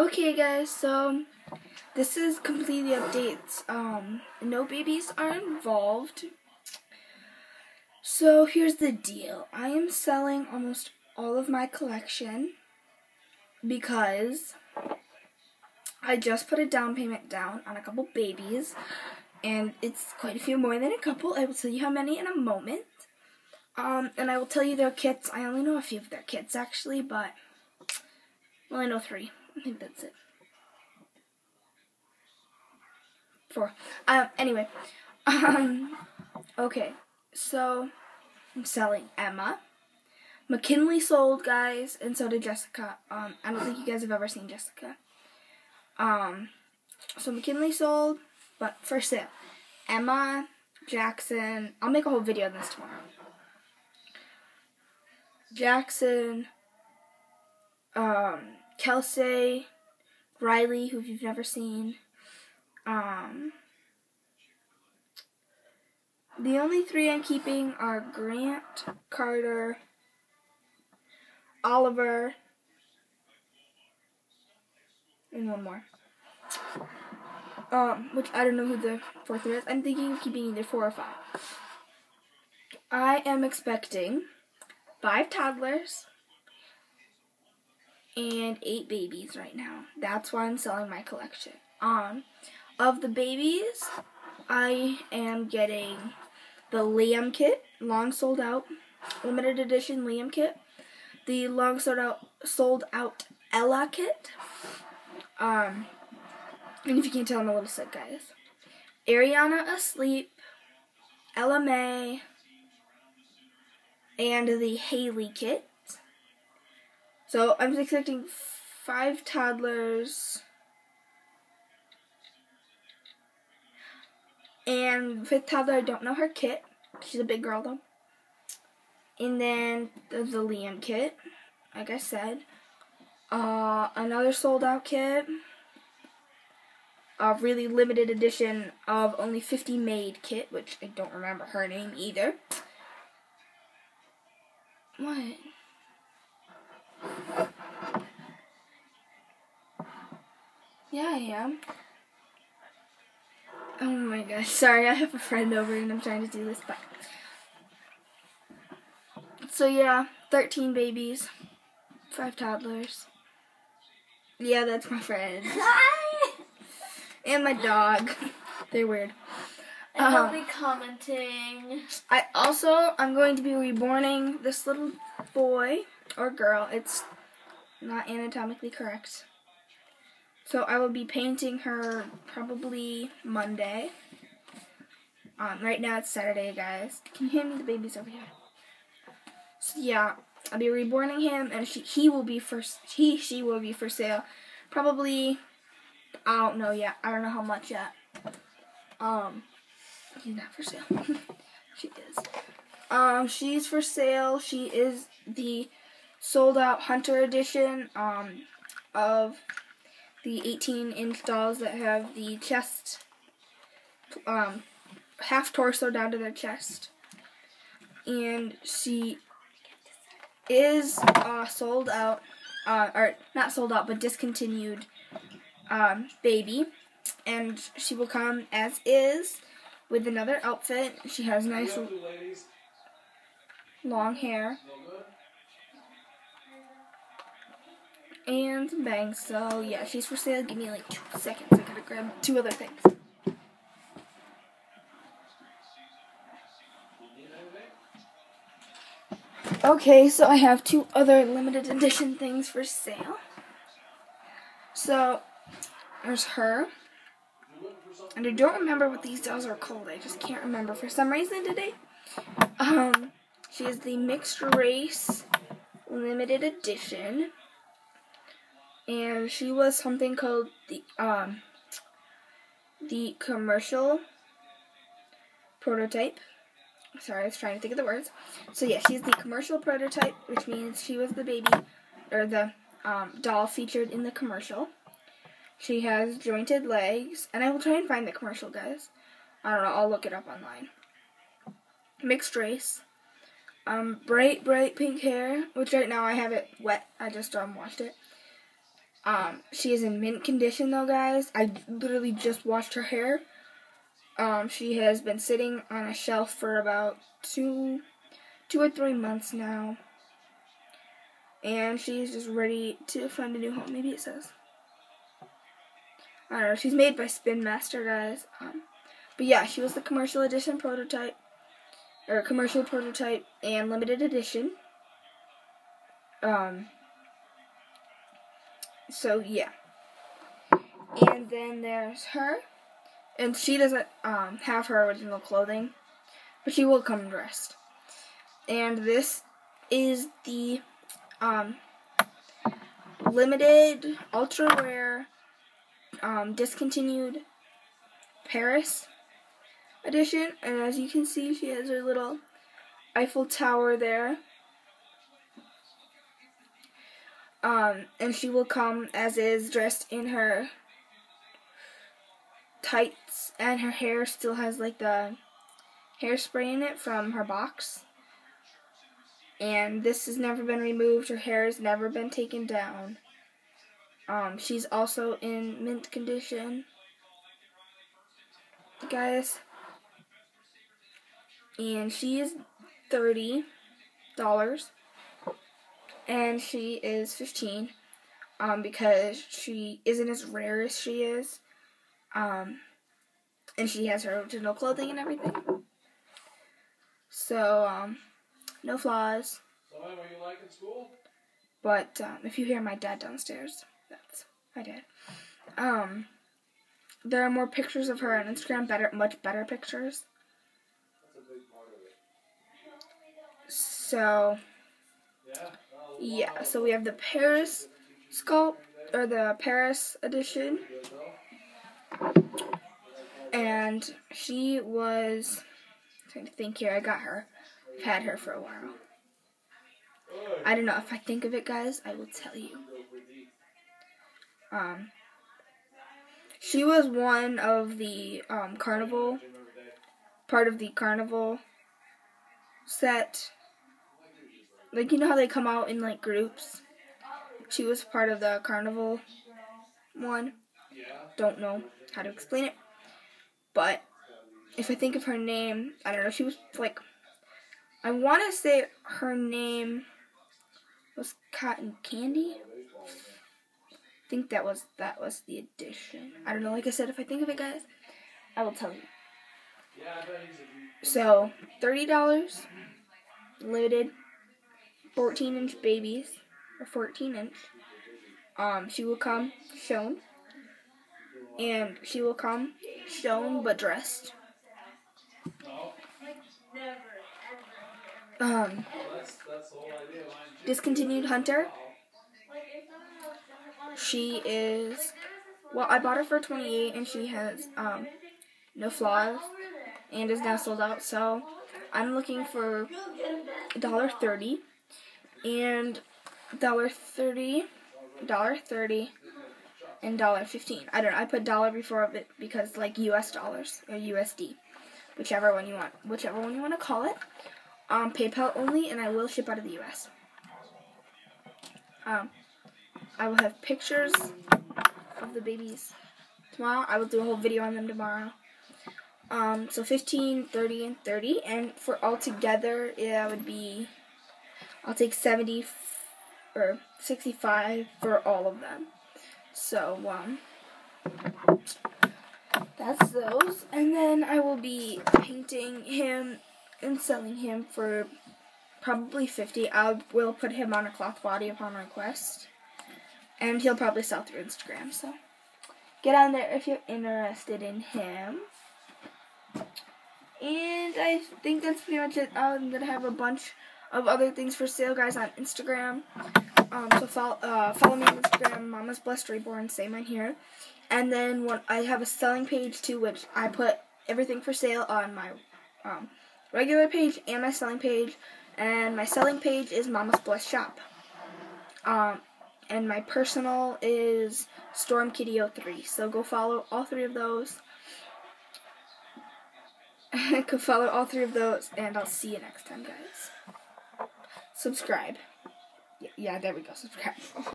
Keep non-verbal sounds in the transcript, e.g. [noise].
Okay, guys, so this is completely updates. Um, no babies are involved. So here's the deal. I am selling almost all of my collection because I just put a down payment down on a couple babies and it's quite a few more than a couple. I will tell you how many in a moment. Um, and I will tell you their kits. I only know a few of their kits actually, but well, I know three. I think that's it. Four. Um, anyway, um, okay, so I'm selling Emma. McKinley sold, guys, and so did Jessica. Um, I don't think you guys have ever seen Jessica. Um, so McKinley sold, but for sale. Emma, Jackson. I'll make a whole video on this tomorrow. Jackson, um, Kelsey, Riley, who you've never seen. Um, the only three I'm keeping are Grant, Carter, Oliver, and one more. Um, which I don't know who the fourth one is. I'm thinking of keeping either four or five. I am expecting five toddlers and eight babies right now. That's why I'm selling my collection. Um, of the babies, I am getting the Liam kit, long sold out, limited edition Liam kit, the long sold out sold out Ella kit. Um, and if you can't tell, I'm a little sick, guys. Ariana asleep, Ella May, and the Haley kit. So I'm expecting five toddlers. And fifth toddler, I don't know her kit. She's a big girl though. And then the, the Liam kit, like I said. Uh, another sold out kit a really limited edition of only 50 made kit, which I don't remember her name either. What? Yeah, I am. Oh my gosh, sorry, I have a friend over and I'm trying to do this, but. So yeah, 13 babies, 5 toddlers. Yeah, that's my friend. [laughs] Hi! and my dog. They're weird. And um, will be commenting. I also I'm going to be reborning this little boy or girl. It's not anatomically correct. So I will be painting her probably Monday. Um, right now it's Saturday, guys. Can you hear me the baby's over here? So yeah, I'll be reborning him, and she, he will be for he she will be for sale, probably I don't know yet. I don't know how much yet. Um, he's not for sale. [laughs] she is. Um, she's for sale. She is the sold out Hunter edition um, of the 18 inch dolls that have the chest, um, half torso down to their chest. And she is uh, sold out, uh, or not sold out, but discontinued um, baby, and she will come as is with another outfit. She has nice long hair and some bangs. So yeah, she's for sale. Give me like two seconds. I gotta grab two other things. Okay, so I have two other limited edition things for sale. So there's her. And I don't remember what these dolls are called. I just can't remember for some reason today. Um, she is the mixed race limited edition. And she was something called the um the commercial prototype. Sorry, I was trying to think of the words. So yeah, she's the commercial prototype, which means she was the baby or the um, doll featured in the commercial. She has jointed legs, and I will try and find the commercial, guys. I don't know, I'll look it up online. Mixed race. Um, bright, bright pink hair, which right now I have it wet. I just um washed it. Um, she is in mint condition though, guys. I literally just washed her hair. Um, she has been sitting on a shelf for about two, two or three months now. And she's just ready to find a new home. Maybe it says. I don't know. She's made by Spin Master, guys. Um, but yeah, she was the commercial edition prototype, or commercial prototype and limited edition. Um. So yeah. And then there's her, and she doesn't um, have her original clothing, but she will come dressed. And this is the um, limited, ultra rare, um, discontinued Paris edition. And as you can see, she has her little Eiffel Tower there. Um, and she will come as is, dressed in her tights, and her hair still has like the hairspray in it from her box. And this has never been removed. Her hair has never been taken down. Um, she's also in mint condition. Guys. And she is $30 and she is 15 um, because she isn't as rare as she is. Um, and she has her original clothing and everything. So, um, no flaws. You like in school? But um, if you hear my dad downstairs, that's my dad. Um, there are more pictures of her on Instagram, better, much better pictures. That's a big part of it. So, Yeah. so we have the Paris sculpt, or the Paris edition. And she was, I'm trying to think here, I got her. I've had her for a while. I don't know, if I think of it, guys, I will tell you. Um, she was one of the um, carnival, part of the carnival set. Like, you know how they come out in, like, groups? She was part of the carnival one. Don't know how to explain it. But if I think of her name, I don't know, she was like I want to say her name was Cotton Candy. I think that was that was the addition. I don't know, like I said, if I think of it guys, I will tell you. Yeah, I bet he's a So thirty dollars, limited, fourteen inch babies or fourteen inch. Um, she will come shown, and she will come shown but dressed. Um, discontinued hunter. She is well, I bought her for twenty eight, and she has um no flaws, and is now sold out. So I'm looking for dollar thirty, and dollar thirty, dollar thirty, and dollar fifteen. I don't know. I put dollar before it because like U.S. dollars or USD, whichever one you want, whichever one you want to call it. Um, PayPal only, and I will ship out of the U.S. Um, I will have pictures of the babies tomorrow. I will do a whole video on them tomorrow. Um, so 15, 30, and 30. And for all together, yeah, it would be, I'll take 70 f- or 65 for all of them. So, um, that's those. And then I will be painting him and selling him for probably 50 I will put him on a cloth body upon request. And he'll probably sell through Instagram, so get on there if you're interested in him. And I think that's pretty much it. I'm gonna have a bunch of other things for sale, guys, on Instagram. Um, so follow, uh, follow me on Instagram, Mama's Blessed Reborn, same on here. And then I have a selling page too, which I put everything for sale on my um, regular page and my selling page. And my selling page is Mama's Blessed Shop. Um, and my personal is Storm Kitty 03. So go follow all three of those. [laughs] go follow all three of those, and I'll see you next time, guys. Subscribe. Yeah, there we go. Subscribe. [laughs]